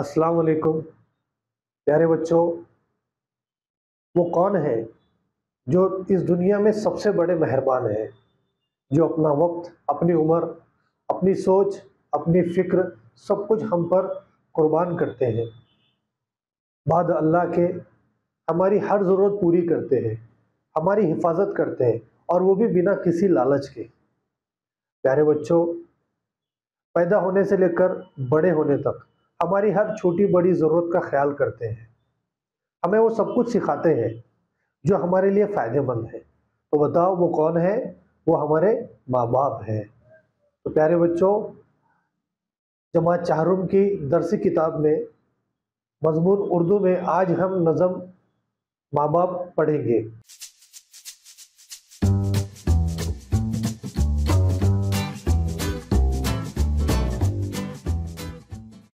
अस्सलाम वालेकुम प्यारे बच्चों, वो कौन है जो इस दुनिया में सबसे बड़े मेहरबान हैं, जो अपना वक्त, अपनी उम्र, अपनी सोच, अपनी फ़िक्र, सब कुछ हम पर कुर्बान करते हैं। बाद अल्लाह के हमारी हर ज़रूरत पूरी करते हैं, हमारी हिफाजत करते हैं, और वो भी बिना किसी लालच के। प्यारे बच्चों, पैदा होने से लेकर बड़े होने तक हमारी हर छोटी बड़ी ज़रूरत का ख्याल करते हैं। हमें वो सब कुछ सिखाते हैं जो हमारे लिए फ़ायदेमंद है। तो बताओ वो कौन है? वो हमारे माँ बाप हैं। तो प्यारे बच्चों, जमात चाहरुम की दरसी किताब में, मजमून उर्दू में आज हम नज़म माँ बाप पढ़ेंगे।